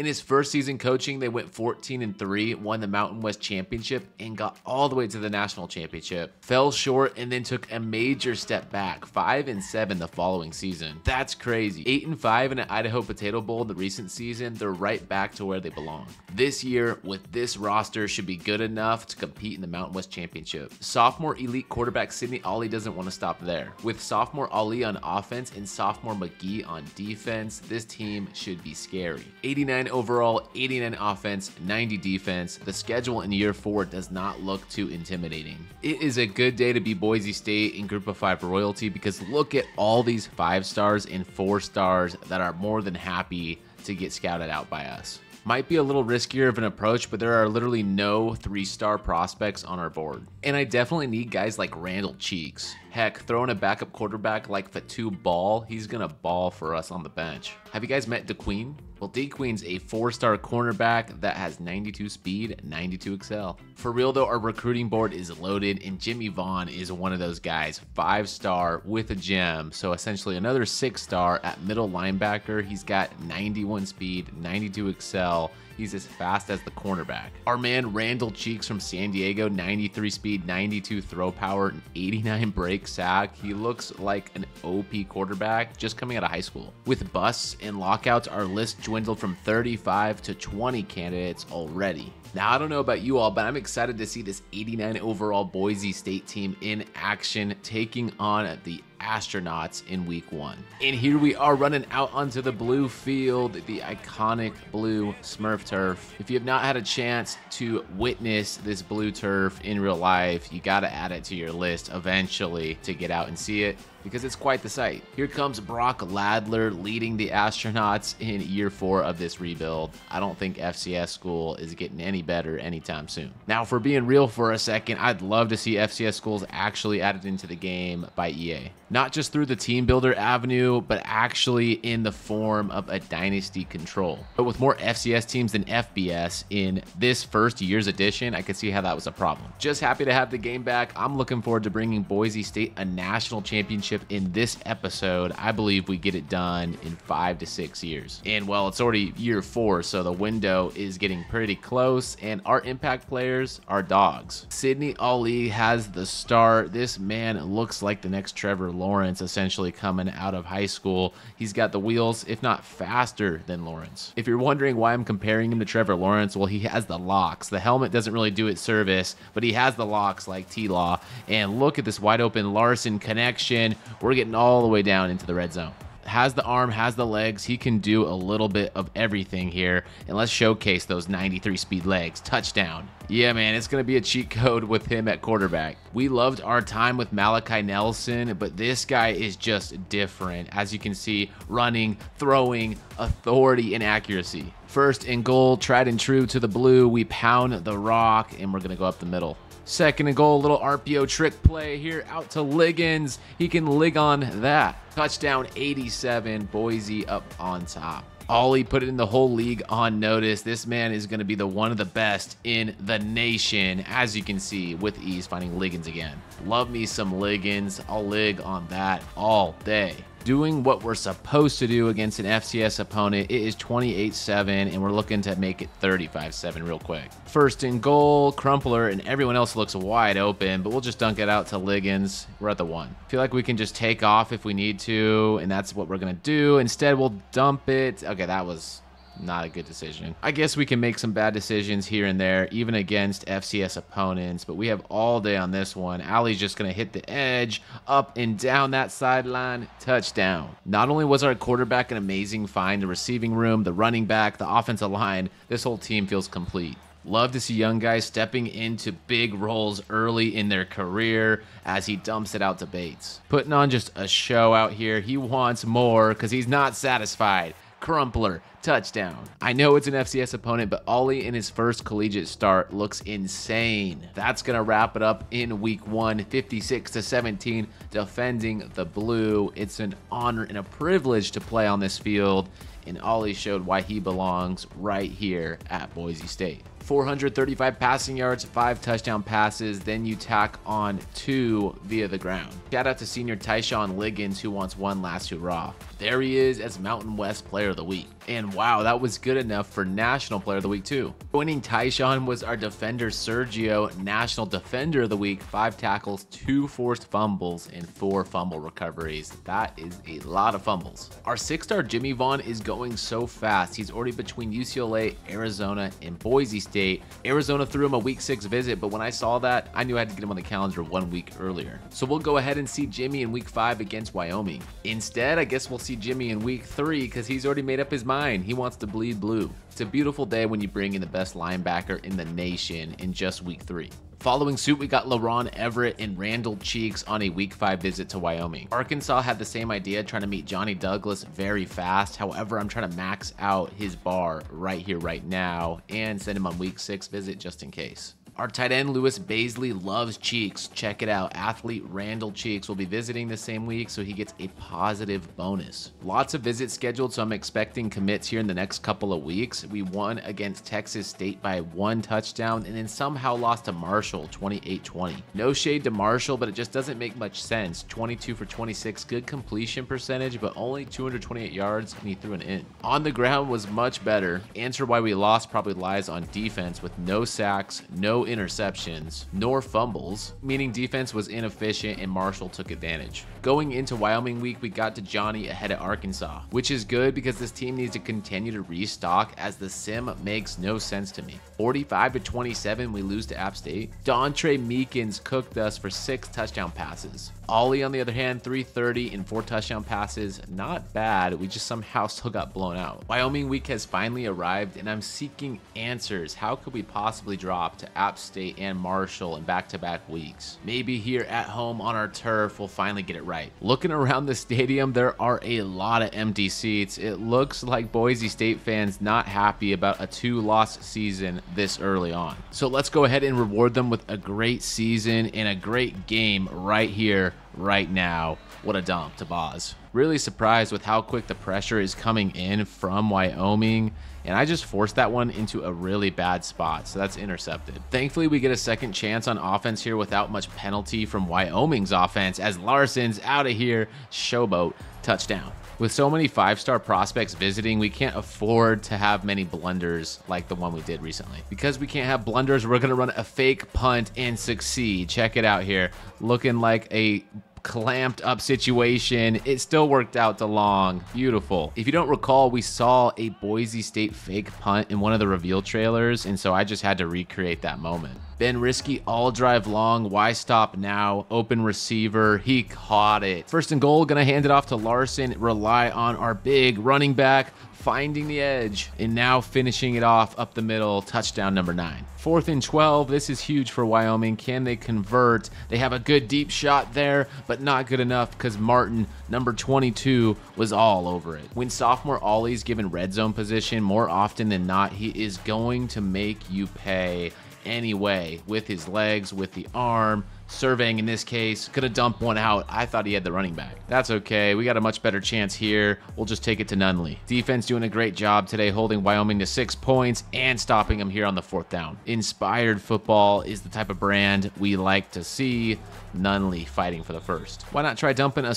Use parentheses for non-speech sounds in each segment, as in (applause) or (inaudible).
In his first season coaching, they went 14 and 3, won the Mountain West Championship, and got all the way to the national championship. Fell short and then took a major step back, 5 and 7 the following season. That's crazy. 8 and 5 in an Idaho Potato Bowl the recent season, they're right back to where they belong. This year, with this roster, should be good enough to compete in the Mountain West Championship. Sophomore elite quarterback Sidney Ollie doesn't want to stop there. With sophomore Ollie on offense and sophomore McGee on defense, this team should be scary. 89 overall, 89 offense, 90 defense. The schedule in year four does not look too intimidating. It is a good day to be Boise State in Group of Five royalty because look at all these five stars and four stars that are more than happy to get scouted out by us. Might be a little riskier of an approach, but there are literally no three star prospects on our board. And I definitely need guys like Randall Cheeks. Heck, throwing a backup quarterback like Fatu Ball, he's gonna ball for us on the bench. Have you guys met DeQueen? Well, DeQueen's a four-star cornerback that has 92 speed, 92 excel. For real though, our recruiting board is loaded, and Jimmy Vaughn is one of those guys, five-star with a gem. So essentially another six-star at middle linebacker. He's got 91 speed, 92 excel. He's as fast as the cornerback. Our man Randall Cheeks from San Diego, 93 speed, 92 throw power, and 89 break sack. He looks like an OP quarterback just coming out of high school. With busts and lockouts, our list dwindled from 35 to 20 candidates already. Now, I don't know about you all, but I'm excited to see this 89 overall Boise State team in action taking on the astronauts in week one. And here we are running out onto the blue field, the iconic blue Smurf turf. If you have not had a chance to witness this blue turf in real life, you got to add it to your list eventually to get out and see it because it's quite the sight. Here comes Brock Ladler leading the astronauts in year four of this rebuild. I don't think FCS school is getting any better anytime soon. Now, for being real for a second, I'd love to see FCS schools actually added into the game by EA. Not just through the team builder avenue, but actually in the form of a dynasty control. But with more FCS teams than FBS in this first year's edition, I could see how that was a problem. Just happy to have the game back. I'm looking forward to bringing Boise State a national championship in this episode. I believe we get it done in five to six years. And well, it's already year four, so the window is getting pretty close. And our impact players are dogs. Sydney Ollie has the start. This man looks like the next Trevor Lawrence, essentially coming out of high school. He's got the wheels, if not faster than Lawrence. If you're wondering why I'm comparing him to Trevor Lawrence, well, he has the locks. The helmet doesn't really do it service, but he has the locks like T Law. And look at this wide open Larson connection. We're getting all the way down into the red zone has the arm, has the legs. He can do a little bit of everything here. And let's showcase those 93 speed legs. Touchdown. Yeah, man, it's going to be a cheat code with him at quarterback. We loved our time with Malachi Nelson, but this guy is just different. As you can see, running, throwing, authority, and accuracy. First and goal, tried and true to the blue. We pound the rock, and we're going to go up the middle. Second and goal, little RPO trick play here out to Liggins. He can lig on that. Touchdown 87, Boise up on top. Ollie put it in the whole league on notice. This man is going to be the one of the best in the nation, as you can see with ease finding Liggins again. Love me some Liggins. I'll lig on that all day doing what we're supposed to do against an FCS opponent. It is 28-7, and we're looking to make it 35-7 real quick. First and goal, Crumpler, and everyone else looks wide open, but we'll just dunk it out to Liggins. We're at the one. feel like we can just take off if we need to, and that's what we're going to do. Instead, we'll dump it. Okay, that was not a good decision. I guess we can make some bad decisions here and there, even against FCS opponents, but we have all day on this one. Ollie's just going to hit the edge, up and down that sideline, touchdown. Not only was our quarterback an amazing find, the receiving room, the running back, the offensive line, this whole team feels complete. Love to see young guys stepping into big roles early in their career as he dumps it out to Bates. Putting on just a show out here. He wants more because he's not satisfied. Crumpler, touchdown. I know it's an FCS opponent, but Ollie in his first collegiate start looks insane. That's going to wrap it up in week one, 56 to 17, defending the blue. It's an honor and a privilege to play on this field, and Ollie showed why he belongs right here at Boise State. 435 passing yards, five touchdown passes. Then you tack on two via the ground. Shout out to senior Tyshawn Liggins, who wants one last hurrah. There he is as Mountain West Player of the Week. And wow, that was good enough for National Player of the Week, too. Joining Tyshawn was our defender Sergio, National Defender of the Week, five tackles, two forced fumbles, and four fumble recoveries. That is a lot of fumbles. Our six star Jimmy Vaughn is going so fast. He's already between UCLA, Arizona, and Boise State. Arizona threw him a week six visit, but when I saw that, I knew I had to get him on the calendar one week earlier. So we'll go ahead and see Jimmy in week five against Wyoming. Instead, I guess we'll see Jimmy in week three because he's already made up his mind. He wants to bleed blue. It's a beautiful day when you bring in the best linebacker in the nation in just week three. Following suit, we got LaRon Everett and Randall Cheeks on a week five visit to Wyoming. Arkansas had the same idea, trying to meet Johnny Douglas very fast. However, I'm trying to max out his bar right here, right now, and send him on week six visit just in case. Our tight end Lewis Baisley loves Cheeks. Check it out. Athlete Randall Cheeks will be visiting the same week, so he gets a positive bonus. Lots of visits scheduled, so I'm expecting commits here in the next couple of weeks. We won against Texas State by one touchdown and then somehow lost to Marshall 28 20. No shade to Marshall, but it just doesn't make much sense. 22 for 26, good completion percentage, but only 228 yards, and he threw an in. On the ground was much better. Answer why we lost probably lies on defense with no sacks, no interceptions, nor fumbles, meaning defense was inefficient and Marshall took advantage. Going into Wyoming week, we got to Johnny ahead of Arkansas, which is good because this team needs to continue to restock as the sim makes no sense to me. 45 to 27, we lose to App State. Dontre Meekins cooked us for six touchdown passes. Ollie, on the other hand, 330 and four touchdown passes. Not bad. We just somehow (laughs) still got blown out. Wyoming week has finally arrived, and I'm seeking answers. How could we possibly drop to App State and Marshall in back to back weeks? Maybe here at home on our turf, we'll finally get it right. Looking around the stadium, there are a lot of empty seats. It looks like Boise State fans not happy about a two loss season this early on. So let's go ahead and reward them with a great season and a great game right here right now. What a dump to Boz. Really surprised with how quick the pressure is coming in from Wyoming. And I just forced that one into a really bad spot, so that's intercepted. Thankfully, we get a second chance on offense here without much penalty from Wyoming's offense as Larson's out of here, showboat, touchdown. With so many five-star prospects visiting, we can't afford to have many blunders like the one we did recently. Because we can't have blunders, we're going to run a fake punt and succeed. Check it out here. Looking like a clamped up situation. It still worked out to long. Beautiful. If you don't recall, we saw a Boise State fake punt in one of the reveal trailers, and so I just had to recreate that moment. Ben Risky all drive long. Why stop now? Open receiver. He caught it. First and goal, gonna hand it off to Larson. Rely on our big running back finding the edge and now finishing it off up the middle. Touchdown number nine. Fourth and 12. This is huge for Wyoming. Can they convert? They have a good deep shot there, but not good enough because Martin, number 22, was all over it. When sophomore Ollie's given red zone position, more often than not, he is going to make you pay anyway with his legs, with the arm. Surveying in this case, could have dumped one out. I thought he had the running back. That's okay. We got a much better chance here. We'll just take it to Nunley. Defense doing a great job today, holding Wyoming to six points and stopping them here on the fourth down. Inspired football is the type of brand we like to see. Nunley fighting for the first. Why not try dumping a,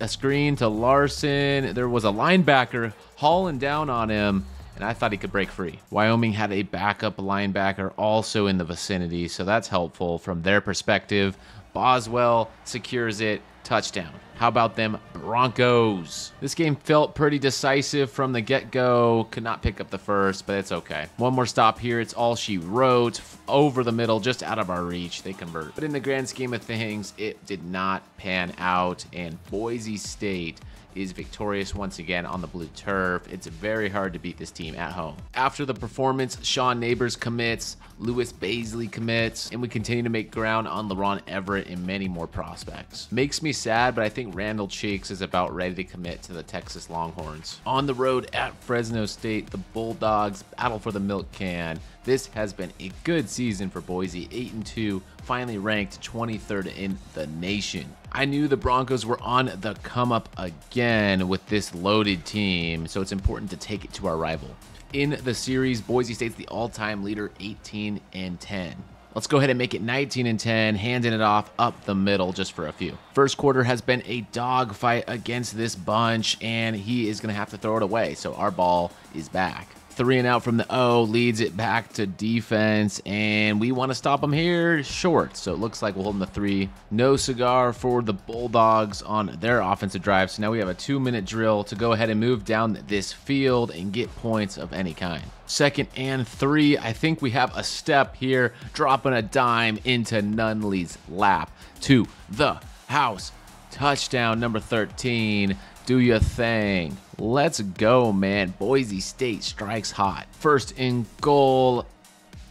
a screen to Larson? There was a linebacker hauling down on him and I thought he could break free. Wyoming had a backup linebacker also in the vicinity, so that's helpful from their perspective. Boswell secures it, touchdown. How about them Broncos? This game felt pretty decisive from the get go. Could not pick up the first, but it's okay. One more stop here. It's all she wrote. Over the middle, just out of our reach. They convert. But in the grand scheme of things, it did not pan out. And Boise State is victorious once again on the blue turf. It's very hard to beat this team at home. After the performance, Sean Neighbors commits, Lewis Baisley commits, and we continue to make ground on LaRon Everett and many more prospects. Makes me sad, but I think Randall Cheeks is about ready to commit to the Texas Longhorns. On the road at Fresno State, the Bulldogs battle for the milk can. This has been a good season for Boise, 8 and 2, finally ranked 23rd in the nation. I knew the Broncos were on the come up again with this loaded team, so it's important to take it to our rival. in the series. Boise State's the all-time leader, 18 and 10. Let's go ahead and make it 19 and 10, handing it off up the middle just for a few. First quarter has been a dogfight against this bunch, and he is going to have to throw it away. So our ball is back. Three and out from the O leads it back to defense, and we want to stop them here short. So it looks like we'll hold them to three. No cigar for the Bulldogs on their offensive drive. So now we have a two minute drill to go ahead and move down this field and get points of any kind. Second and three. I think we have a step here, dropping a dime into Nunley's lap to the house. Touchdown number 13 do your thing. Let's go, man. Boise State strikes hot. First in goal,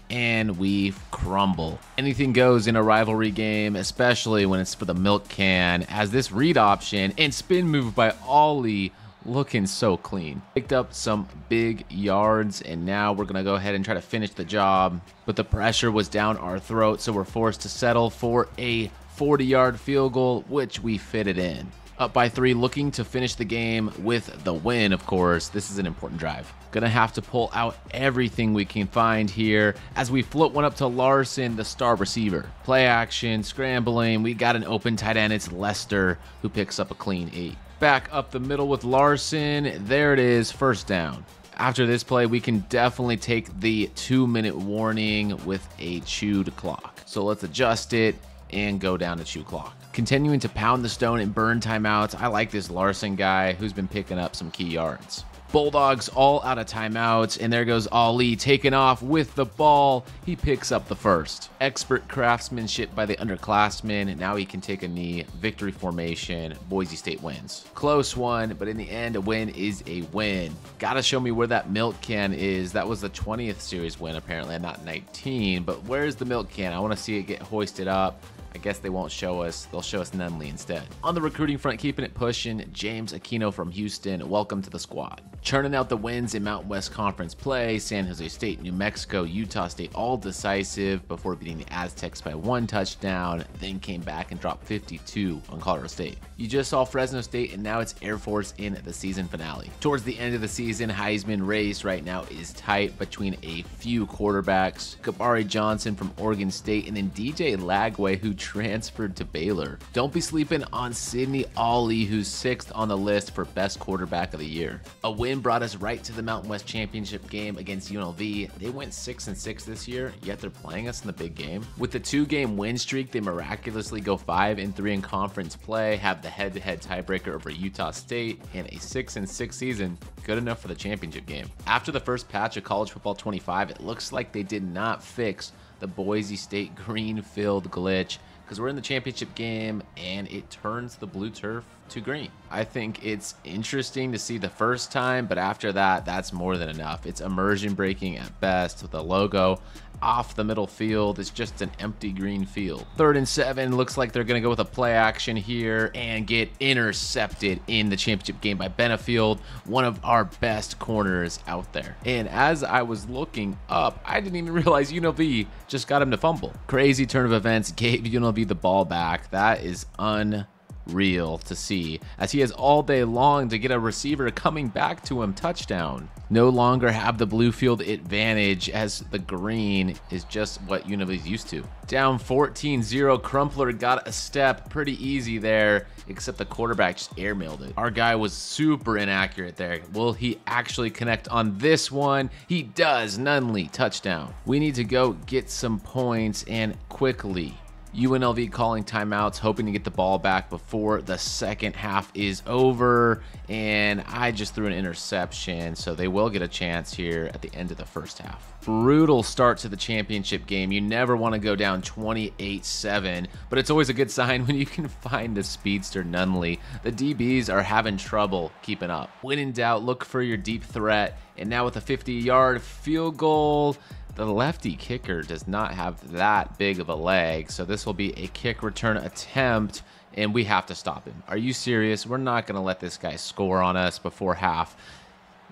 and we crumble. Anything goes in a rivalry game, especially when it's for the milk can, as this read option and spin move by Ollie looking so clean. Picked up some big yards, and now we're going to go ahead and try to finish the job. But the pressure was down our throat, so we're forced to settle for a 40 yard field goal, which we fitted in up by three, looking to finish the game with the win, of course. This is an important drive. Gonna have to pull out everything we can find here as we float one up to Larson, the star receiver. Play action, scrambling. We got an open tight end. It's Lester who picks up a clean eight. Back up the middle with Larson. There it is, first down. After this play, we can definitely take the two minute warning with a chewed clock. So let's adjust it and go down to chew clock continuing to pound the stone and burn timeouts. I like this Larson guy who's been picking up some key yards. Bulldogs all out of timeouts, and there goes Ollie taking off with the ball. He picks up the first. Expert craftsmanship by the underclassmen, now he can take a knee. Victory formation. Boise State wins. Close one, but in the end, a win is a win. Gotta show me where that milk can is. That was the 20th series win, apparently, not 19. But where's the milk can? I want to see it get hoisted up. I guess they won't show us. They'll show us Nunley instead. On the recruiting front, keeping it pushing, James Aquino from Houston, welcome to the squad. Churning out the wins in Mountain West Conference play, San Jose State, New Mexico, Utah State, all decisive before beating the Aztecs by one touchdown, then came back and dropped 52 on Colorado State. You just saw Fresno State, and now it's Air Force in the season finale. Towards the end of the season, Heisman race right now is tight between a few quarterbacks. Kabari Johnson from Oregon State, and then DJ Lagway, who transferred to Baylor. Don't be sleeping on Sidney Ollie, who's sixth on the list for best quarterback of the year. A win brought us right to the Mountain West Championship game against UNLV. They went 6 and 6 this year, yet they're playing us in the big game. With the two game win streak, they miraculously go 5 and 3 in conference play, have the head to head tiebreaker over Utah State, and a 6 and 6 season, good enough for the championship game. After the first patch of college football 25, it looks like they did not fix the Boise State green field glitch because we're in the championship game and it turns the blue turf to green. I think it's interesting to see the first time, but after that, that's more than enough. It's immersion breaking at best with a logo off the middle field. It's just an empty green field. Third and seven looks like they're going to go with a play action here and get intercepted in the championship game by Benefield, one of our best corners out there. And as I was looking up, I didn't even (laughs) realize UNLV just got him to fumble. Crazy turn of events gave UNLV the ball back. That is un real to see, as he has all day long to get a receiver coming back to him touchdown. No longer have the blue field advantage as the green is just what is used to. Down 14-0, Crumpler got a step pretty easy there, except the quarterback just airmailed it. Our guy was super inaccurate there. Will he actually connect on this one? He does, Nunley, touchdown. We need to go get some points and quickly. UNLV calling timeouts, hoping to get the ball back before the second half is over. And I just threw an interception, so they will get a chance here at the end of the first half. Brutal start to the championship game. You never want to go down 28 7, but it's always a good sign (laughs) when you can find the speedster Nunley. The DBs are having trouble keeping up. When in doubt, look for your deep threat. And now with a 50 yard field goal, the lefty kicker does not have that big of a leg, so this will be a kick return attempt, and we have to stop him. Are you serious? We're not going to let this guy score on us before half.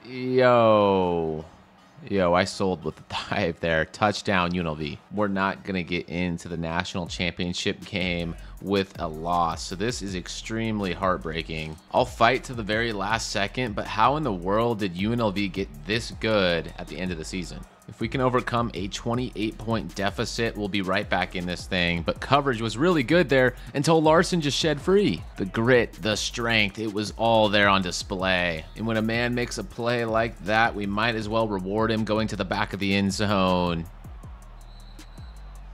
Yo. Yo, I sold with the dive there. Touchdown UNLV. We're not going to get into the national championship game with a loss. So this is extremely heartbreaking. I'll fight to the very last second, but how in the world did UNLV get this good at the end of the season? If we can overcome a 28 point deficit, we'll be right back in this thing. But coverage was really good there until Larson just shed free. The grit, the strength, it was all there on display. And when a man makes a play like that, we might as well reward him going to the back of the end zone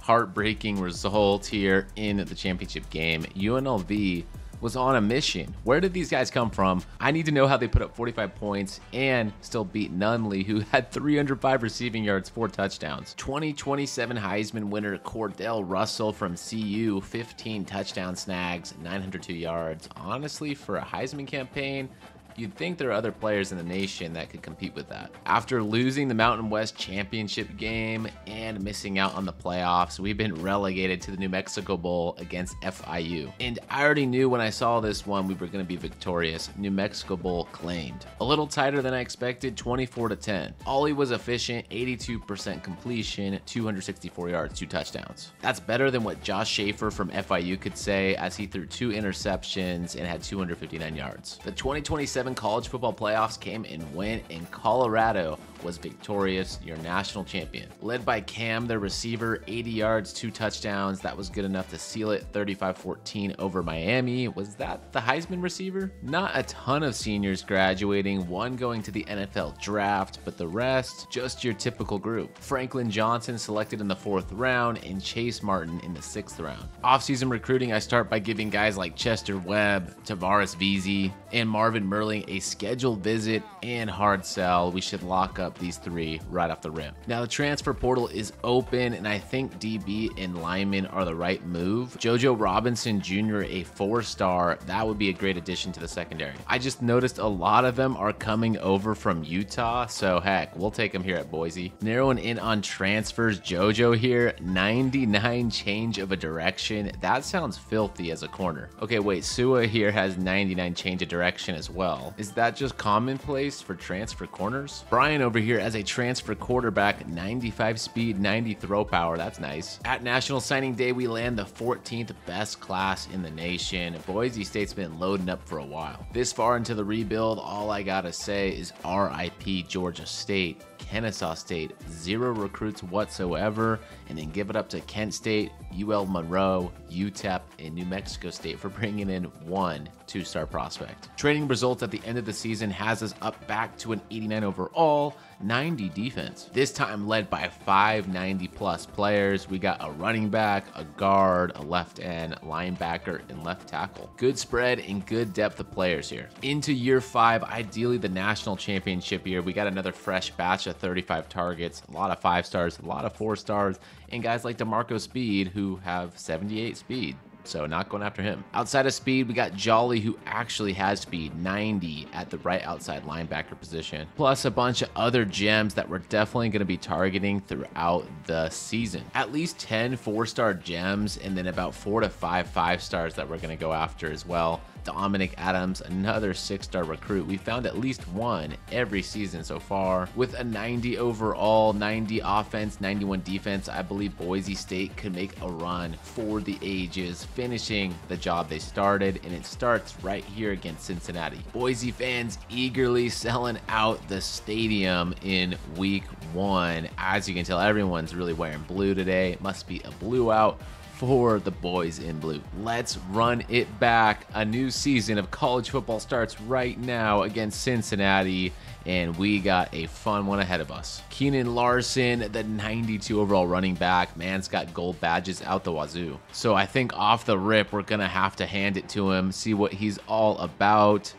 heartbreaking result here in the championship game. UNLV was on a mission. Where did these guys come from? I need to know how they put up 45 points and still beat Nunley, who had 305 receiving yards, four touchdowns. 2027 Heisman winner Cordell Russell from CU, 15 touchdown snags, 902 yards. Honestly, for a Heisman campaign, You'd think there are other players in the nation that could compete with that. After losing the Mountain West Championship game and missing out on the playoffs, we've been relegated to the New Mexico Bowl against FIU. And I already knew when I saw this one we were going to be victorious. New Mexico Bowl claimed. A little tighter than I expected, 24 to 10. Ollie was efficient, 82% completion, 264 yards, two touchdowns. That's better than what Josh Schaefer from FIU could say as he threw two interceptions and had 259 yards. The 2027 college football playoffs came and went, and Colorado was victorious, your national champion. Led by Cam, their receiver, 80 yards, two touchdowns. That was good enough to seal it 35 14 over Miami. Was that the Heisman receiver? Not a ton of seniors graduating, one going to the NFL draft, but the rest, just your typical group. Franklin Johnson selected in the fourth round, and Chase Martin in the sixth round. Offseason recruiting, I start by giving guys like Chester Webb, Tavares Veazey, and Marvin Merling a scheduled visit and hard sell. We should lock up these three right off the rip. Now, the transfer portal is open, and I think DB and Lyman are the right move. JoJo Robinson Jr., a four star, that would be a great addition to the secondary. I just noticed a lot of them are coming over from Utah, so heck, we'll take them here at Boise. Narrowing in on transfers, JoJo here, 99 change of a direction. That sounds filthy as a corner. Okay, wait, Sua here has 99 change of direction as well. Is that just commonplace for transfer corners? Brian over here as a transfer quarterback, 95 speed, 90 throw power. That's nice. At National Signing Day, we land the 14th best class in the nation. Boise State's been loading up for a while. This far into the rebuild, all I gotta say is RIP Georgia State. Kennesaw State, zero recruits whatsoever, and then give it up to Kent State, UL Monroe, UTEP, and New Mexico State for (laughs) bringing in one two star prospect. Training results at the end of the season has us up back to an 89 overall, 90 defense. This time led by five 90 plus players. We got a running back, a guard, a left end, linebacker, and left tackle. Good spread and good depth of players here. Into year five, ideally the national championship year, we got another fresh batch of 35 targets, a lot of five stars, a lot of four stars, and guys like DeMarco Speed who have 78 speed so not going after him. Outside of speed, we got Jolly, who actually has speed 90 at the right outside linebacker position, plus a bunch of other gems that we're definitely going to be targeting throughout the season. At least 10 four star gems, and then about four to five five stars that we're going to go after as well. Dominic Adams, another six star recruit. We found at least one every season so far. With a 90 overall, 90 offense, 91 defense, I believe Boise State could make a run for the ages, finishing the job they started, and it starts right here against Cincinnati. Boise fans eagerly selling out the stadium in week one. As you can tell, everyone's really wearing blue today. It must be a blue out for the boys in blue. Let's run it back. A new season of college football starts right now against Cincinnati, and we got a fun one ahead of us. Keenan Larson, the 92 overall running back, man's got gold badges out the wazoo. So I think off the rip, we're going to have to hand it to him, see what he's all about.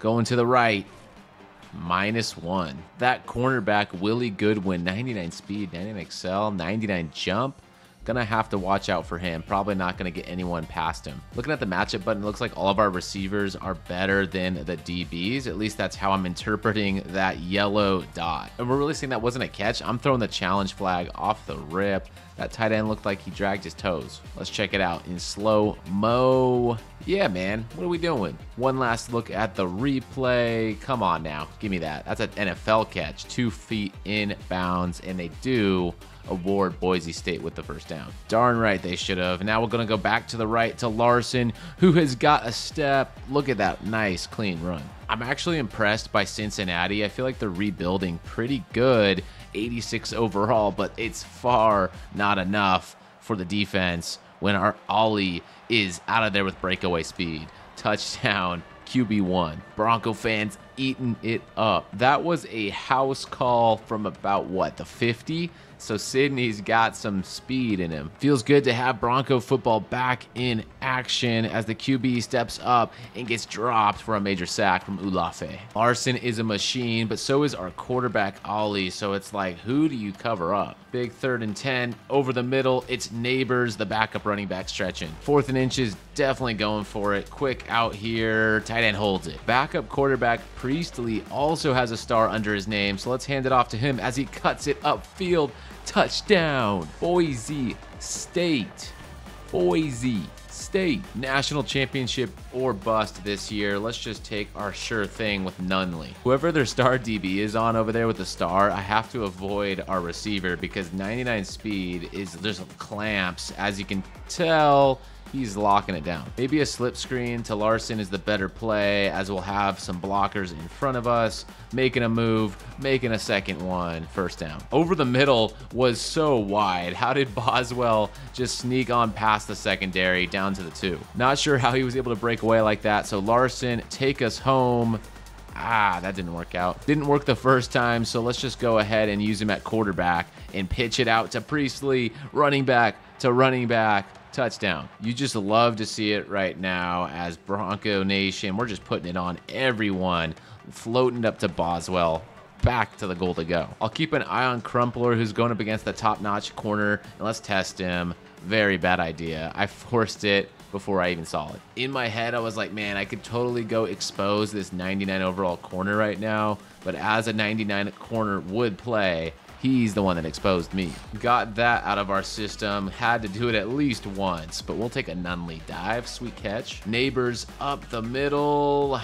Going to the right, minus one. That cornerback, Willie Goodwin, 99 speed, 99 excel, 99 jump Gonna have to watch out for him. Probably not gonna get anyone past him. Looking at the matchup button, it looks like all of our receivers are better than the DBs. At least that's how I'm interpreting that yellow dot. And we're really seeing that wasn't a catch. I'm throwing the challenge flag off the rip. That tight end looked like he dragged his toes. Let's check it out in slow mo. Yeah, man, what are we doing? One last look at the replay. Come on now, give me that. That's an NFL catch, two feet in bounds, and they do award Boise State with the first down. Darn right they should have. Now we're going to go back to the right to Larson, who has got a step. Look at that nice, clean run. I'm actually impressed by Cincinnati. I feel like they're rebuilding pretty good, 86 overall, but it's far not enough for the defense when our Ollie is out of there with breakaway speed. Touchdown, QB1. Bronco fans eating it up. That was a house call from about what, the 50? So Sydney's got some speed in him. Feels good to have Bronco football back in action as the QB steps up and gets dropped for a major sack from Ulafe. Larson is a machine, but so is our quarterback Ollie. So it's like, who do you cover up? Big third and 10 over the middle. It's Neighbors, the backup running back stretching. Fourth and inches, definitely going for it. Quick out here. Tight end holds it. Backup quarterback Priestley also has a star under his name. So let's hand it off to him as he cuts it upfield Touchdown, Boise State. Boise State. National championship or bust this year. Let's just take our sure thing with Nunley. Whoever their star DB is on over there with the star, I have to avoid our receiver because 99 speed is there's clamps. As you can tell, he's locking it down. Maybe a slip screen to Larson is the better play as we'll have some blockers in front of us, making a move, making a second one, first down. Over the middle was so wide. How did Boswell just sneak on past the secondary down to the two? Not sure how he was able to break away like that. So Larson, take us home. Ah, that didn't work out. Didn't work the first time, so let's just go ahead and use him at quarterback and pitch it out to Priestley, running back to running back touchdown. You just love to see it right now as Bronco Nation. We're just putting it on everyone, floating up to Boswell. Back to the goal to go. I'll keep an eye on Crumpler, who's going up against the top notch corner, and let's test him. Very bad idea. I forced it before I even saw it. In my head, I was like, man, I could totally go expose this 99 overall corner right now. But as a 99 corner would play, He's the one that exposed me. Got that out of our system. Had to do it at least once, but we'll take a Nunley dive. Sweet catch. Neighbors up the middle.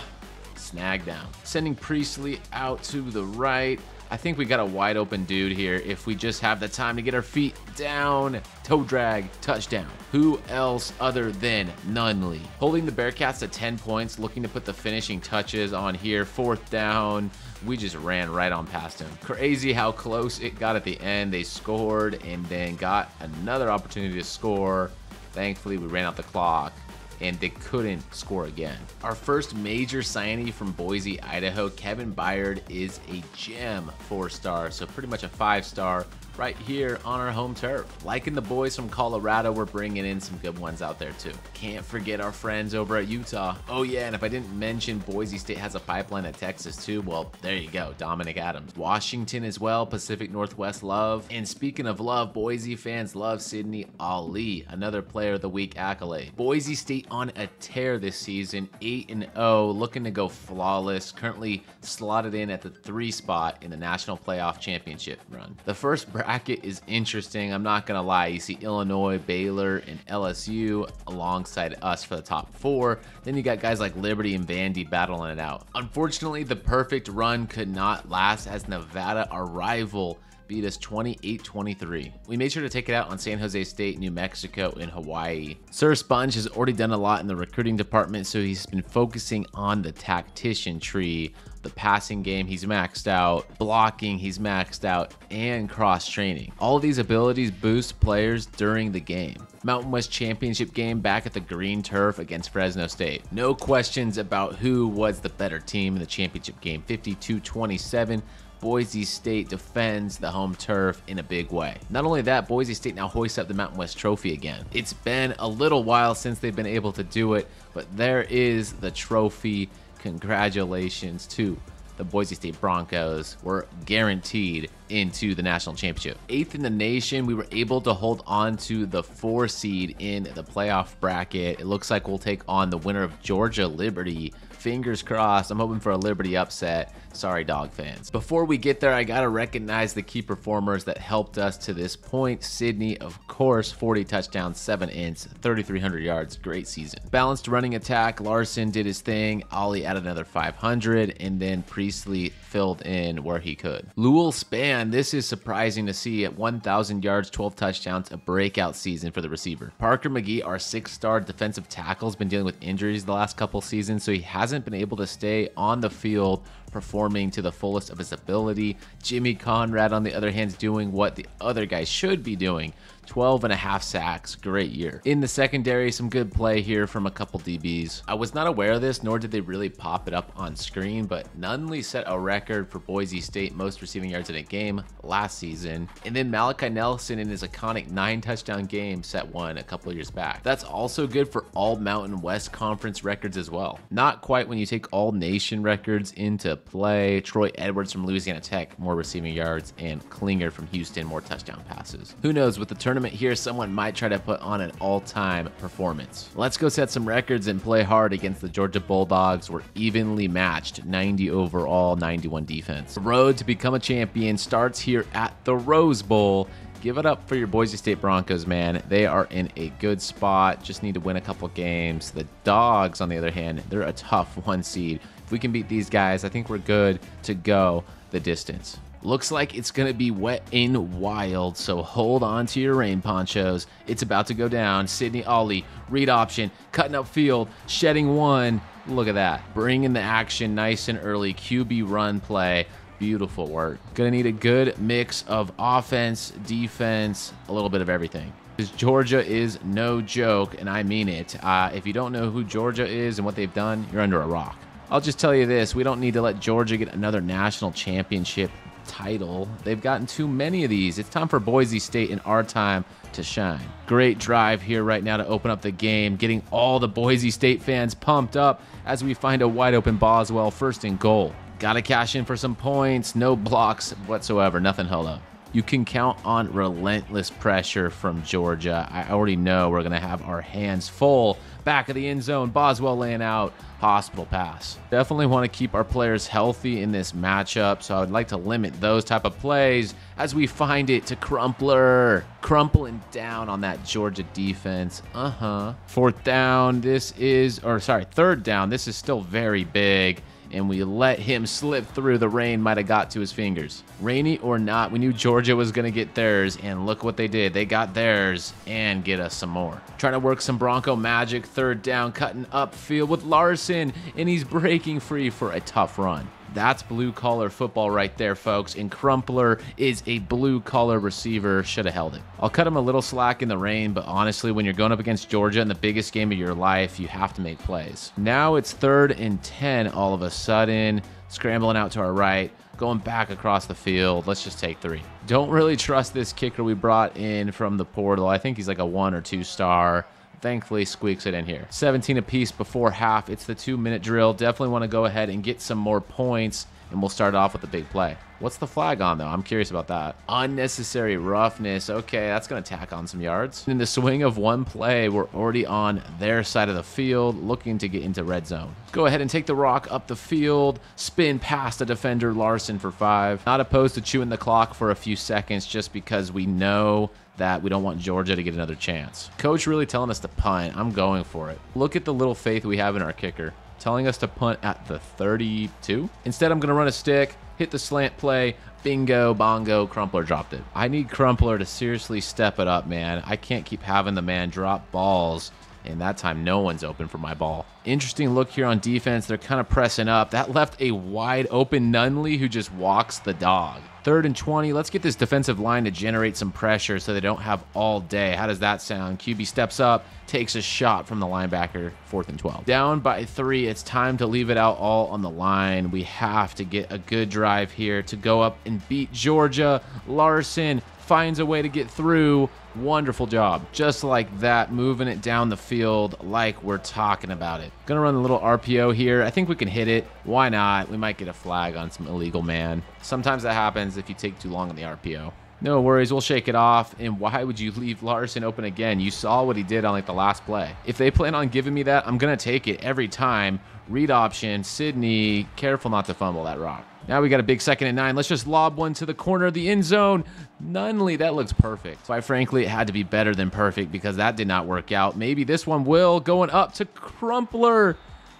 Snag down. Sending Priestley out to the right. I think we got a wide open dude here if we just have the time to get our feet down. Toe drag, touchdown. Who else other than Nunley? Holding the Bearcats to 10 points, looking to put the finishing touches on here. Fourth down we just ran right on past him. Crazy how close it got at the end. They scored and then got another opportunity to score. Thankfully, we ran out the clock and they couldn't score again. Our first major signee from Boise, Idaho, Kevin Byard is a gem four star, so pretty much a five star right here on our home turf. Liking the boys from Colorado, we're bringing in some good ones out there too. Can't forget our friends over at Utah. Oh yeah, and if I didn't mention Boise State has a pipeline at Texas too, well, there you go, Dominic Adams. Washington as well, Pacific Northwest love. And speaking of love, Boise fans love Sidney Ollie, another player of the week accolade. Boise State on a tear this season, 8-0, looking to go flawless, currently slotted in at the three spot in the National Playoff Championship run. The first is interesting. I'm not going to lie. You see Illinois, Baylor, and LSU alongside us for the top four. Then you got guys like Liberty and Vandy battling it out. Unfortunately, the perfect run could not last as Nevada, our rival, beat us 28-23. We made sure to take it out on San Jose State, New Mexico, and Hawaii. Sir Sponge has already done a lot in the recruiting department, so he's been focusing on the tactician tree the passing game, he's maxed out. Blocking, he's maxed out. And cross training. All these abilities boost players during the game. Mountain West Championship game back at the green turf against Fresno State. No questions about who was the better team in the championship game. 52 27. Boise State defends the home turf in a big way. Not only that, Boise State now hoists up the Mountain West Trophy again. It's been a little while since they've been able to do it, but there is the trophy Congratulations to the Boise State Broncos were guaranteed into the national championship. Eighth in the nation, we were able to hold on to the four seed in the playoff bracket. It looks like we'll take on the winner of Georgia Liberty fingers crossed. I'm hoping for a Liberty upset. Sorry, dog fans. Before we get there, I gotta recognize the key performers that helped us to this point. Sydney, of course, 40 touchdowns, 7 ints, 3,300 yards. Great season. Balanced running attack. Larson did his thing. Ollie added another 500, and then Priestley filled in where he could. Lewell Span, this is surprising to see at 1,000 yards, 12 touchdowns, a breakout season for the receiver. Parker McGee, our six-star defensive tackle, has been dealing with injuries the last couple seasons, so he hasn't been able to stay on the field performing to the fullest of his ability. Jimmy Conrad, on the other hand, is doing what the other guy should be doing 12 and a half sacks. Great year. In the secondary, some good play here from a couple DBs. I was not aware of this, nor did they really pop it up on screen, but Nunley set a record for Boise State most receiving yards in a game last season. And then Malachi Nelson in his iconic nine touchdown game set one a couple years back. That's also good for all Mountain West Conference records as well. Not quite when you take all nation records into play. Troy Edwards from Louisiana Tech, more receiving yards, and Klingler from Houston, more touchdown passes. Who knows, with the tournament tournament here, someone might try to put on an all-time performance. Let's go set some records and play hard against the Georgia Bulldogs. We're evenly matched, 90 overall, 91 defense. The road to become a champion starts here at the Rose Bowl. Give it up for your Boise State Broncos, man. They are in a good spot. Just need to win a couple games. The Dogs, on the other hand, they're a tough one seed. If we can beat these guys, I think we're good to go the distance. Looks like it's going to be wet and wild, so hold on to your rain ponchos. It's about to go down. Sydney Ollie, read option, cutting up field, shedding one. Look at that. Bringing the action nice and early. QB run play. Beautiful work. Gonna need a good mix of offense, defense, a little bit of everything. Because Georgia is no joke, and I mean it. Uh, if you don't know who Georgia is and what they've done, you're under a rock. I'll just tell you this we don't need to let Georgia get another national championship title. They've gotten too many of these. It's time for Boise State in our time to shine. Great drive here right now to open up the game, getting all the Boise State fans pumped up as we find a wide open Boswell first and goal. Got to cash in for some points, no blocks whatsoever, nothing held up. You can count on relentless pressure from Georgia. I already know we're going to have our hands full. Back of the end zone, Boswell laying out, hospital pass. Definitely want to keep our players healthy in this matchup, so I would like to limit those type of plays as we find it to Crumpler. Crumpling down on that Georgia defense. Uh-huh. Fourth down, this is, or sorry, third down. This is still very big and we let him slip through. The rain might have got to his fingers. Rainy or not, we knew Georgia was going to get theirs, and look what they did. They got theirs and get us some more. Trying to work some Bronco magic, third down, cutting upfield with Larson, and he's breaking free for a tough run. That's blue collar football right there, folks. And Crumpler is a blue collar receiver. Should have held it. I'll cut him a little slack in the rain, but honestly, when you're going up against Georgia in the biggest game of your life, you have to make plays. Now it's third and 10 all of a sudden. Scrambling out to our right, going back across the field. Let's just take three. Don't really trust this kicker we brought in from the portal. I think he's like a one or two star thankfully squeaks it in here. 17 apiece before half. It's the two minute drill. Definitely want to go ahead and get some more points and we'll start off with a big play. What's the flag on, though? I'm curious about that. Unnecessary roughness. Okay, that's going to tack on some yards. In the swing of one play, we're already on their side of the field, looking to get into red zone. Go ahead and take the rock up the field, spin past the defender Larson for five. Not opposed to chewing the clock for a few seconds just because we know that we don't want Georgia to get another chance. Coach really telling us to punt. I'm going for it. Look at the little faith we have in our kicker telling us to punt at the 32. Instead, I'm going to run a stick, hit the slant play, bingo, bongo, Crumpler dropped it. I need Crumpler to seriously step it up, man. I can't keep having the man drop balls and that time no one's open for my ball. Interesting look here on defense. They're kind of pressing up. That left a wide open Nunley who just walks the dog. Third and 20. Let's get this defensive line to generate some pressure so they don't have all day. How does that sound? QB steps up, takes a shot from the linebacker. Fourth and 12. Down by three. It's time to leave it out all on the line. We have to get a good drive here to go up and beat Georgia. Larson finds a way to get through. Wonderful job. Just like that, moving it down the field like we're talking about it. Gonna run a little RPO here. I think we can hit it. Why not? We might get a flag on some illegal man. Sometimes that happens if you take too long on the RPO. No worries, we'll shake it off. And why would you leave Larson open again? You saw what he did on like the last play. If they plan on giving me that, I'm gonna take it every time. Read option, Sydney, careful not to fumble that rock. Now we got a big second and nine. Let's just lob one to the corner of the end zone. Nunley, that looks perfect. Quite frankly, it had to be better than perfect because that did not work out. Maybe this one will. Going up to Crumpler.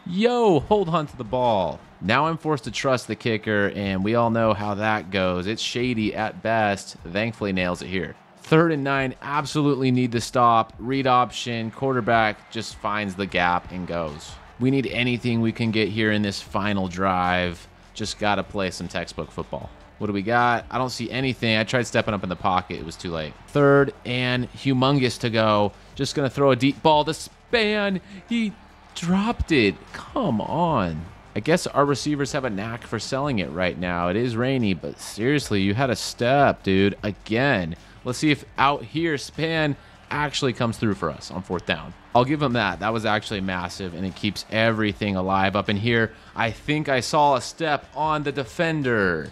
Yo, hold on to the ball. Now I'm forced to trust the kicker, and we all know how that goes. It's shady at best. Thankfully, nails it here. Third and nine, absolutely need to stop. Read option, quarterback just finds the gap and goes. We need anything we can get here in this final drive. Just got to play some textbook football. What do we got? I don't see anything. I tried stepping up in the pocket. It was too late. Third and humongous to go. Just going to throw a deep ball to Span. He dropped it. Come on. I guess our receivers have a knack for selling it right now. It is rainy, but seriously, you had a step, dude. Again. Let's see if out here Span actually comes through for us on fourth down. I'll give him that. That was actually massive, and it keeps everything alive up in here. I think I saw a step on the defender.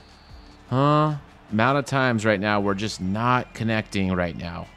Huh? Amount of times right now we're just not connecting right now.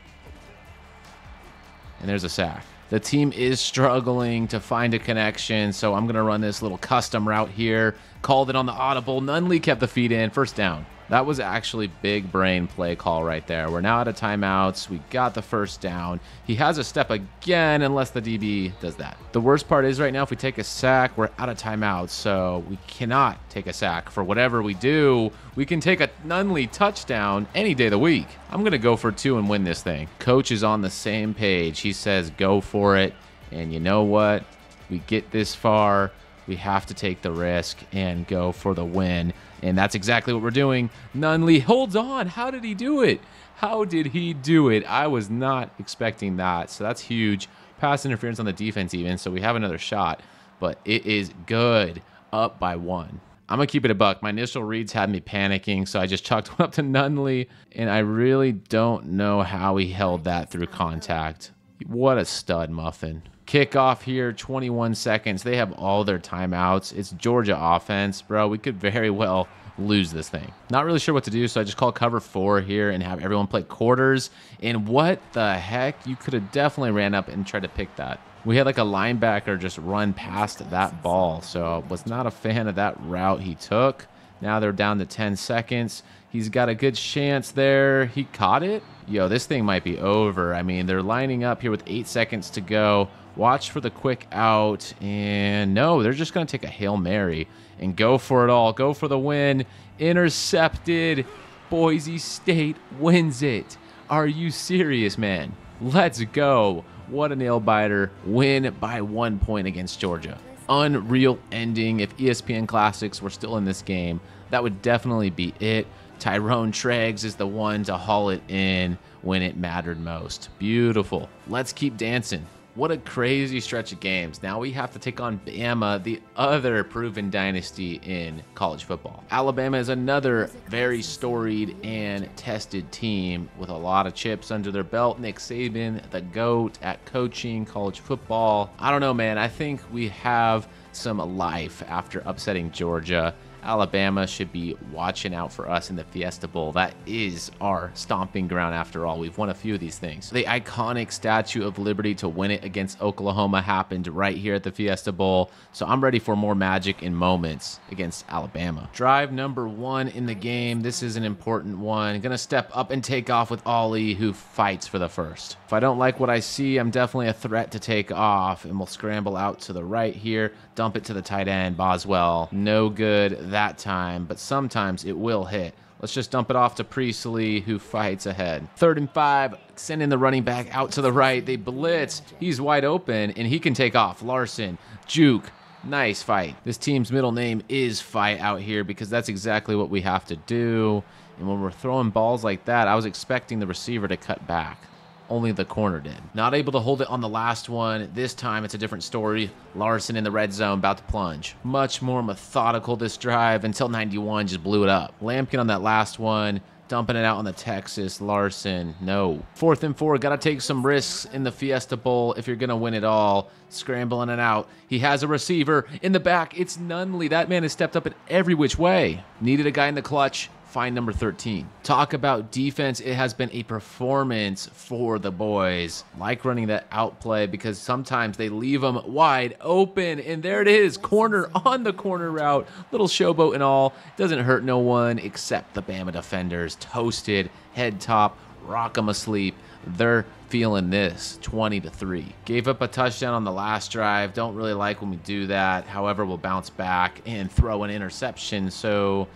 And there's a sack. The team is struggling to find a connection, so I'm going to run this little custom route here. Called it on the audible. Nunley kept the feet in. First down. That was actually big brain play call right there. We're now out of timeouts. We got the first down. He has a step again unless the DB does that. The worst part is right now if we take a sack, we're out of timeouts. So we cannot take a sack. For whatever we do, we can take a Nunley touchdown any day of the week. I'm going to go for two and win this thing. Coach is on the same page. He says go for it. And you know what? We get this far. We have to take the risk and go for the win. And that's exactly what we're doing. Nunley holds on. How did he do it? How did he do it? I was not expecting that. So that's huge. Pass interference on the defense, even. So we have another shot, but it is good. Up by one. I'm gonna keep it a buck. My initial reads had me panicking, so I just chucked (laughs) one up to Nunley, and I really don't know how he held that through contact. What a stud muffin. Kickoff here, 21 seconds. They have all their timeouts. It's Georgia offense, bro. We could very well lose this thing. Not really sure what to do, so I just call cover four here and have everyone play quarters. And what the heck? You could have definitely ran up and tried to pick that. We had like a linebacker just run past that ball, so was not a fan of that route he took. Now they're down to 10 seconds. He's got a good chance there. He caught it. Yo, this thing might be over. I mean, they're lining up here with eight seconds to go. Watch for the quick out. And no, they're just going to take a Hail Mary and go for it all. Go for the win. Intercepted. Boise State wins it. Are you serious, man? Let's go. What a nail biter. Win by one point against Georgia. Unreal ending. If ESPN Classics were still in this game, that would definitely be it. Tyrone Treggs is the one to haul it in when it mattered most. Beautiful. Let's keep dancing. What a crazy stretch of games. Now we have to take on Bama, the other proven dynasty in college football. Alabama is another very storied and tested team with a lot of chips under their belt. Nick Saban, the GOAT at coaching college football. I don't know, man. I think we have some life after upsetting Georgia Alabama should be watching out for us in the Fiesta Bowl. That is our stomping ground after all. We've won a few of these things. The iconic Statue of Liberty to win it against Oklahoma happened right here at the Fiesta Bowl. So I'm ready for more magic in moments against Alabama. Drive number one in the game. This is an important one. Gonna step up and take off with Ollie, who fights for the first. If I don't like what I see, I'm definitely a threat to take off, and we'll scramble out to the right here, dump it to the tight end, Boswell. No good that time, but sometimes it will hit. Let's just dump it off to Priestley, who fights ahead. Third and five, sending the running back out to the right. They blitz. He's wide open, and he can take off. Larson, Juke, nice fight. This team's middle name is Fight out here because that's exactly what we have to do. And when we're throwing balls like that, I was expecting the receiver to cut back only the corner did. Not able to hold it on the last one. This time it's a different story. Larson in the red zone, about to plunge. Much more methodical this drive until 91 just blew it up. Lampkin on that last one Dumping it out on the Texas. Larson. No. Fourth and four. Got to take some risks in the Fiesta Bowl if you're going to win it all. Scrambling it out. He has a receiver in the back. It's Nunley. That man has stepped up in every which way. Needed a guy in the clutch. Find number 13. Talk about defense. It has been a performance for the boys. Like running that outplay because sometimes they leave them wide open. And there it is. Corner on the corner route. Little showboat and all. Doesn't hurt no one except the Bama defenders. Toasted, head top, rock them asleep. They're feeling this 20 to 3. Gave up a touchdown on the last drive. Don't really like when we do that. However, we'll bounce back and throw an interception. So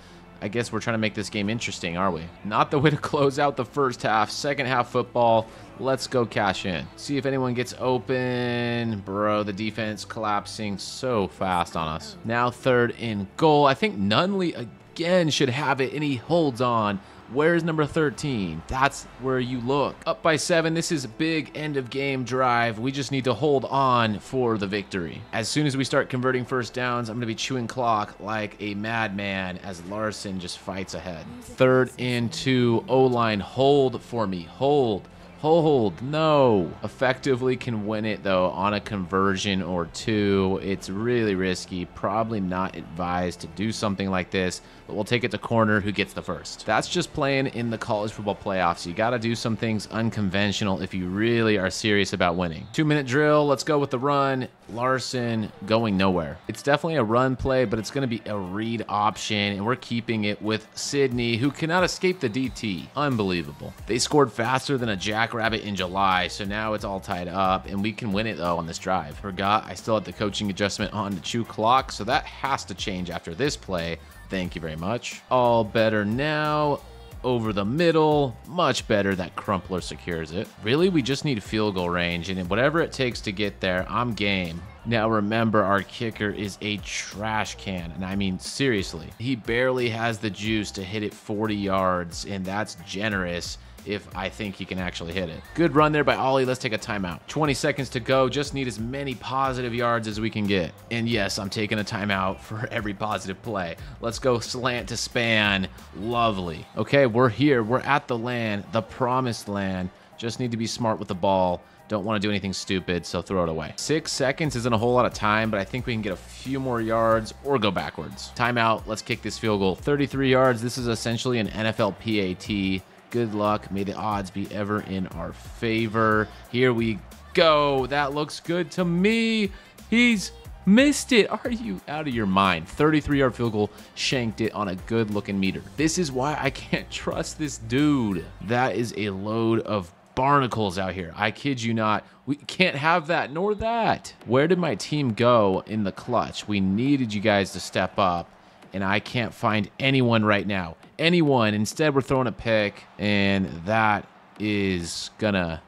I guess we're trying to make this game interesting, are we? Not the way to (laughs) close out the first half. Second half football. Let's go cash in. See if anyone gets open. Bro, the defense collapsing so fast on us. Now third in goal. I think Nunley again should have it, and he holds on. Where's number 13? That's where you look. Up by seven. This is a big end of game drive. We just need to hold on for the victory. As soon as we start converting first downs, I'm going to be chewing clock like a madman as Larson just fights ahead. Third and two. O-line, hold for me. Hold. Hold, no. Effectively can win it though on a conversion or two. It's really risky. Probably not advised to do something like this, but we'll take it to corner who gets the first. That's just playing in the college football playoffs. You got to do some things unconventional if you really are serious about winning. Two minute drill. Let's go with the run. Larson going nowhere. It's definitely a run play, but it's going to be a read option, and we're keeping it with Sydney, who cannot escape the DT. Unbelievable. They scored faster than a jackrabbit in July, so now it's all tied up, and we can win it, though, on this drive. Forgot I still had the coaching adjustment on the chew clock, so that has to change after this play. Thank you very much. All better now over the middle. Much better that Crumpler secures it. Really, we just need field goal range, and whatever it takes to get there, I'm game. Now remember, our kicker is a trash can, and I mean seriously. He barely has the juice to hit it 40 yards, and that's generous if I think he can actually hit it. Good run there by Ollie. Let's take a timeout. 20 seconds to go. Just need as many positive yards as we can get. And yes, I'm taking a timeout for (laughs) every positive play. Let's go slant to span. Lovely. Okay, we're here. We're at the land, the promised land. Just need to be smart with the ball. Don't want to do anything stupid, so throw it away. Six seconds isn't a whole lot of time, but I think we can get a few more yards or go backwards. Timeout. Let's kick this field goal. 33 yards. This is essentially an NFL PAT. Good luck. May the odds be ever in our favor. Here we go. That looks good to me. He's missed it. Are you out of your mind? 33 yard field goal, shanked it on a good looking meter. This is why I can't (laughs) trust this dude. That is a load of barnacles out here. I kid you not. We can't have that nor that. Where did my team go in the clutch? We needed you guys to step up and I can't find anyone right now. Anyone. Instead, we're throwing a pick, and that is gonna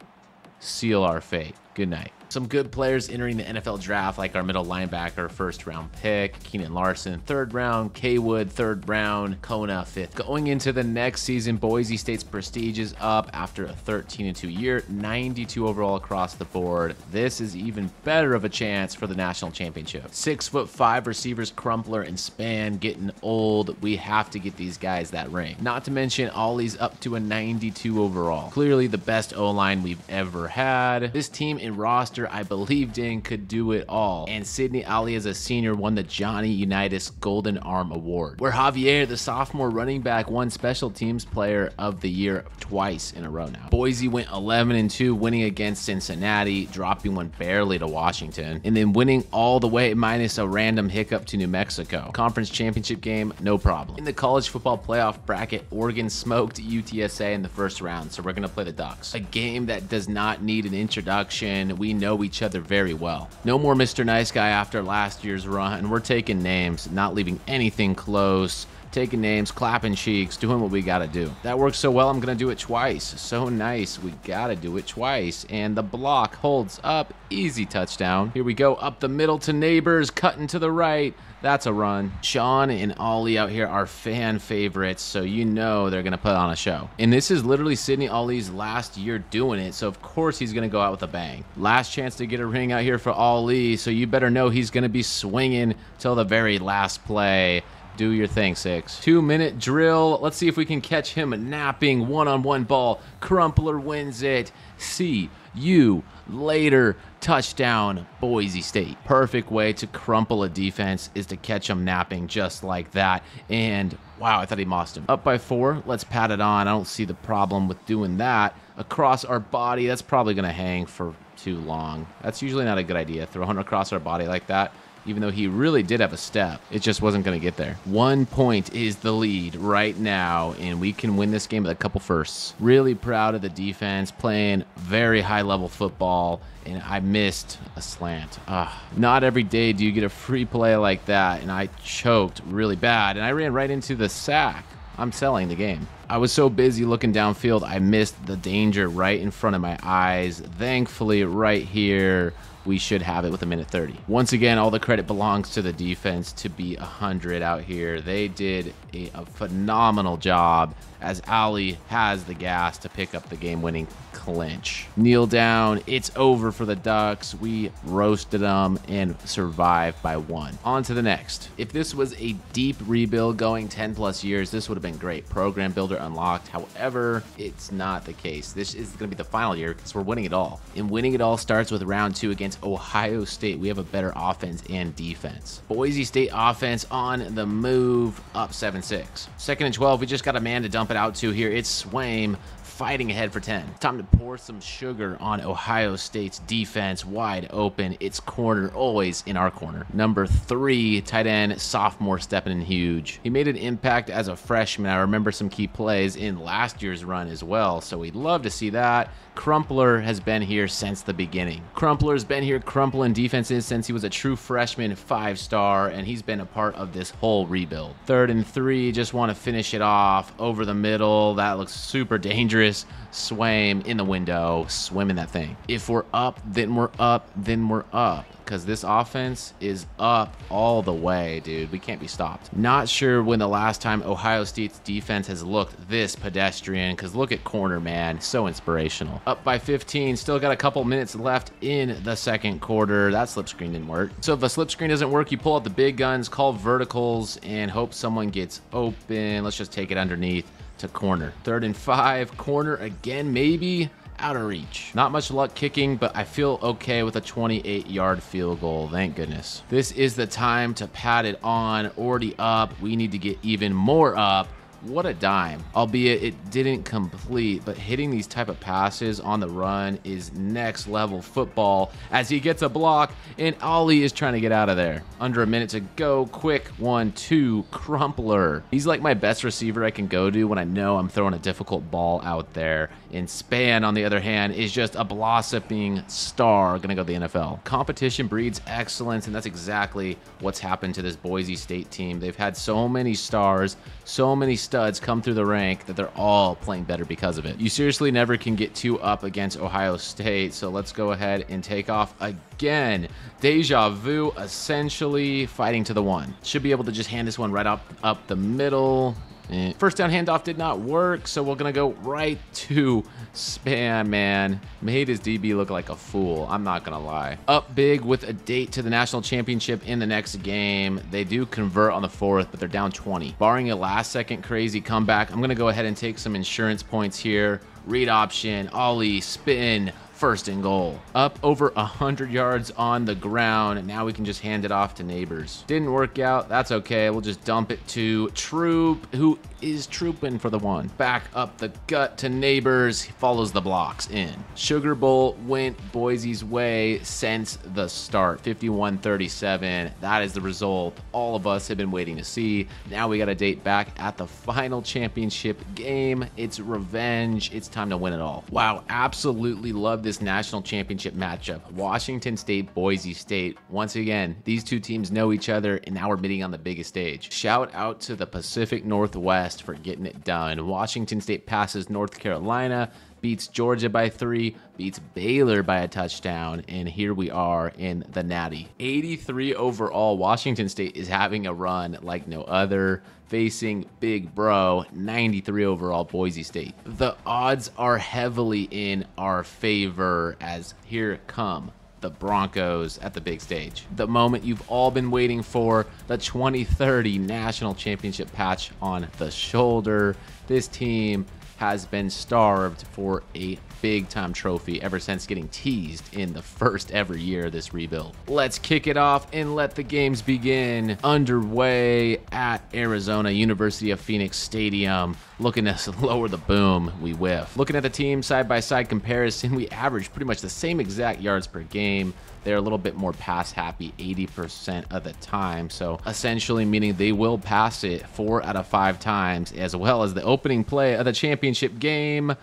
seal our fate. Good night. Some good players entering the NFL draft, like our middle linebacker, first round pick, Keenan Larson, third round, K Wood, third round, Kona, fifth. Going into the next season, Boise State's prestige is up after a 13 2 year, 92 overall across the board. This is even better of a chance for the national championship. Six foot five receivers, Crumpler and Span getting old. We have to get these guys that ring. Not to mention, Ollie's up to a 92 overall. Clearly the best O line we've ever had. This team in roster I believed in could do it all. And Sydney Ollie as a senior won the Johnny Unitas Golden Arm Award, where Javier, the sophomore running back, won Special Teams Player of the Year twice in a row now. Boise went 11 and 2, winning against Cincinnati, dropping one barely to Washington, and then winning all the way minus a random hiccup to New Mexico. Conference championship game, no problem. In the college football playoff bracket, Oregon smoked UTSA in the first round, so we're going to play the Ducks. A game that does not need an introduction. We know each other very well. No more Mr. Nice Guy after last year's run. We're taking names, not leaving anything close taking names, clapping cheeks, doing what we gotta do. That works so well, I'm gonna do it twice. So nice, we gotta do it twice. And the block holds up, easy touchdown. Here we go, up the middle to Neighbors, cutting to the right. That's a run. Sean and Ollie out here are fan favorites, so you know they're to put on a show. And this is literally Sydney Ollie's last year doing it, so of course he's to go out with a bang. Last chance to get a ring out here for Ollie, so you better know he's to be swinging till the very last play Do your thing, six. Two minute drill. Let's see if we can catch him napping one on one ball. Crumpler wins it. See you later. Touchdown, Boise State. Perfect way to crumple a defense is to catch him napping just like that. And wow, I thought he mossed him. Up by four. Let's pat it on. I don't see the problem with doing that. Across our body, that's probably going to hang for too long. That's usually not a good idea. Throw Throwing across our body like that even though he really did have a step. It just wasn't going to get there. One point is the lead right now, and we can win this game with a couple firsts. Really proud of the defense, playing very high level football, and I missed a slant. Ugh. Not every day do you get a free play like that, and I choked really bad, and I ran right into the sack. I'm selling the game. I was so busy looking downfield, I missed the danger right in front of my eyes. Thankfully, right here, we should have it with a minute 30. Once again, all the credit belongs to the defense to be 100 out here. They did a, a phenomenal job as Ollie has the gas to pick up the game winning clinch. Kneel down. It's over for the Ducks. We roasted them and survived by one. On to the next. If this was a deep rebuild going 10 plus years, this would have been great. Program builder unlocked. However, it's not the case. This is going to be the final year because we're winning it all. And winning it all starts with round two against Ohio State. We have a better offense and defense. Boise State offense on the move up 7 6. Second and 12, we just got a man to dump it out to here. It's Swaim fighting ahead for 10. Time to pour some sugar on Ohio State's defense wide open. It's corner always in our corner. Number three, tight end, sophomore stepping in huge. He made an impact as a freshman. I remember some key plays in last year's run as well, so we'd love to see that. Crumpler has been here since the beginning. Crumpler's been here crumpling defenses since he was a true freshman five star, and he's been a part of this whole rebuild. Third and three, just want to finish it off over the middle. That looks super dangerous. Swaim in the window, swimming that thing. If we're up, then we're up, then we're up because this offense is up all the way, dude. We can't be stopped. Not sure when the last time Ohio State's defense has looked this pedestrian because look at corner, man. So inspirational. Up by 15, still got a couple minutes left in the second quarter. That slip screen didn't work. So if a slip screen doesn't work, you pull out the big guns, call verticals, and hope someone gets open. Let's just take it underneath corner. Third and five, corner again, maybe out of reach. Not much luck kicking, but I feel okay with a 28 yard field goal. Thank goodness. This is the time to pat it on. Already up. We need to get even more up what a dime. Albeit it didn't complete, but hitting these type of passes on the run is next level football as he gets a block and Ollie is trying to get out of there. Under a minute to go. Quick one, two, Crumpler. He's like my best receiver I can go to when I know I'm throwing a difficult ball out there. And Span, on the other hand, is just a blossoming star gonna go to the NFL. Competition breeds excellence, and that's exactly what's happened to this Boise State team. They've had so many stars, so many stars studs come through the rank that they're all playing better because of it. You seriously never can get two up against Ohio State, so let's go ahead and take off again. Deja vu, essentially fighting to the one. Should be able to just hand this one right up, up the middle. Eh. First down handoff did not work, so we're going to go right to Span, man. Made his DB look like a fool. I'm not going to lie. Up big with a date to the national championship in the next game. They do convert on the fourth, but they're down 20. Barring a last second crazy comeback, I'm going to go ahead and take some insurance points here. Read option, Ollie, spin, first and goal. Up over 100 yards on the ground. Now we can just hand it off to neighbors. Didn't work out. That's okay. We'll just dump it to Troop, who is trooping for the one. Back up the gut to neighbors. He follows the blocks in. Sugar Bowl went Boise's way since the start. 51-37. That is the result all of us have been waiting to see. Now we got a date back at the final championship game. It's revenge. It's time to win it all. Wow, absolutely love this national championship matchup. Washington State, Boise State. Once again, these two teams know each other and now we're meeting on the biggest stage. Shout out to the Pacific Northwest for getting it done. Washington State passes North Carolina, beats Georgia by three, beats Baylor by a touchdown, and here we are in the Natty. 83 overall. Washington State is having a run like no other facing Big Bro, 93 overall Boise State. The odds are heavily in our favor as here come the Broncos at the big stage. The moment you've all been waiting for, the 2030 National Championship patch on the shoulder. This team has been starved for a big time trophy ever since getting teased in the first ever year of this rebuild. Let's kick it off and let the games begin. Underway at Arizona University of Phoenix Stadium. Looking to (laughs) lower the boom, we whiff. Looking at the team side by side comparison, we average pretty much the same exact yards per game. They're a little bit more pass happy 80% of the time. So essentially meaning they will pass it four out of five times, as well as the opening play of the championship game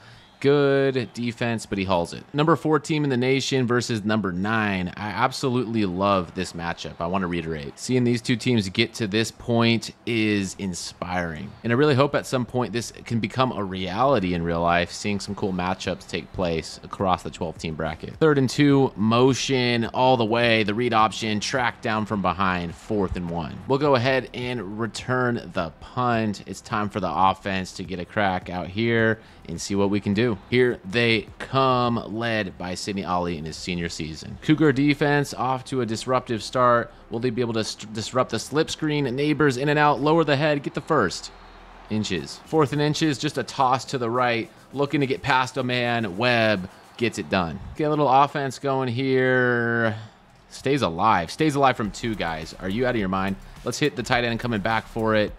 good defense, but he hauls it. Number four team in the nation versus number nine. I absolutely love this matchup. I want to reiterate. Seeing these two teams get to this point is inspiring. And I really hope at some point this can become a reality in real life, seeing some cool matchups take place across the 12 team bracket. Third and two, motion all the way, the read option, track down from behind, fourth and one. We'll go ahead and return the punt. It's time for the offense to get a crack out here and see what we can do. Here they come, led by Sidney Ollie in his senior season. Cougar defense off to a disruptive start. Will they be able to disrupt the slip screen? Neighbors in and out, lower the head, get the first. Inches. Fourth and inches, just a toss to the right, looking to get past a man. Webb gets it done. Get a little offense going here. Stays alive. Stays alive from two guys. Are you out of your mind? Let's hit the tight end coming back for it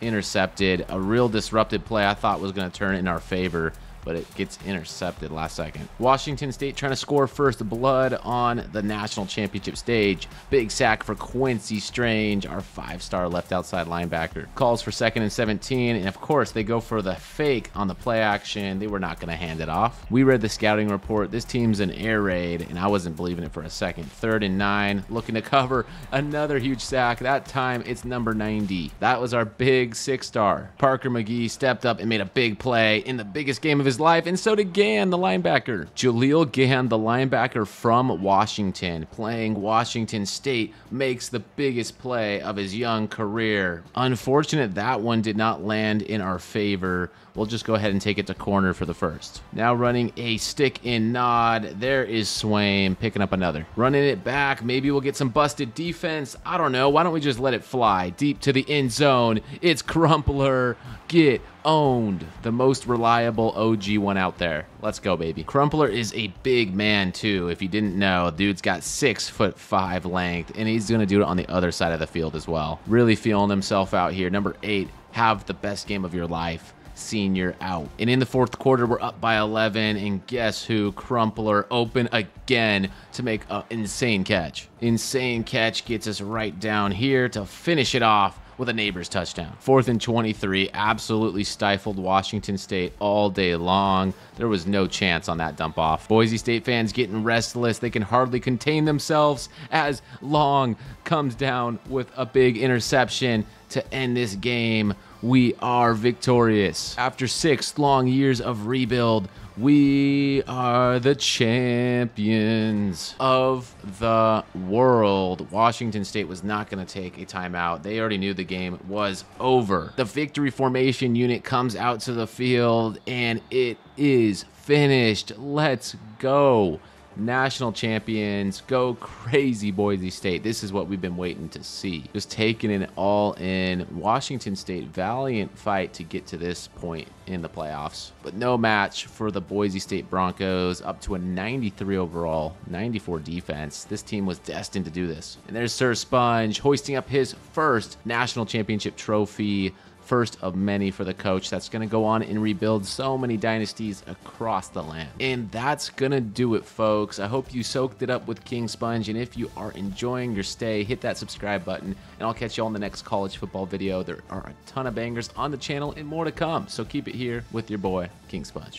intercepted. A real disrupted play I thought was going to turn in our favor but it gets intercepted last second. Washington State trying to score first blood on the national championship stage. Big sack for Quincy Strange, our five-star left outside linebacker. Calls for second and 17, and of course they go for the fake on the play action. They were not going to hand it off. We read the scouting report. This team's an air raid, and I wasn't believing it for a second. Third and nine, looking to cover another huge sack. That time it's number 90. That was our big six-star. Parker McGee stepped up and made a big play in the biggest game of his life, and so did Gann, the linebacker. Jaleel Gann, the linebacker from Washington, playing Washington State, makes the biggest play of his young career. Unfortunate that one did not land in our favor. We'll just go ahead and take it to corner for the first. Now running a stick in nod. There is Swaim picking up another. Running it back. Maybe we'll get some busted defense. I don't know. Why don't we just let it fly deep to the end zone? It's Crumpler. Get owned. The most reliable OG one out there. Let's go, baby. Crumpler is a big man, too. If you didn't know, dude's got six foot five length, and he's going to do it on the other side of the field as well. Really feeling himself out here. Number eight, have the best game of your life senior out. And in the fourth quarter, we're up by 11, and guess who? Crumpler open again to make an insane catch. Insane catch gets us right down here to finish it off with a neighbor's touchdown. Fourth and 23, absolutely stifled Washington State all day long. There was no chance on that dump off. Boise State fans getting restless. They can hardly contain themselves as Long comes down with a big interception to end this game we are victorious. After six long years of rebuild, we are the champions of the world. Washington State was not going to take a timeout. They already knew the game was over. The victory formation unit comes out to the field and it is finished. Let's go national champions. Go crazy, Boise State. This is what we've been waiting to see. Just taking it all in. Washington State, valiant fight to get to this point in the playoffs, but no match for the Boise State Broncos. Up to a 93 overall, 94 defense. This team was destined to do this. And there's Sir Sponge hoisting up his first national championship trophy first of many for the coach that's going to go on and rebuild so many dynasties across the land. And that's going to do it, folks. I hope you soaked it up with King Sponge. And if you are enjoying your stay, hit that subscribe button. And I'll catch you all in the next college football video. There are a ton of bangers on the channel and more to come. So keep it here with your boy, King Sponge.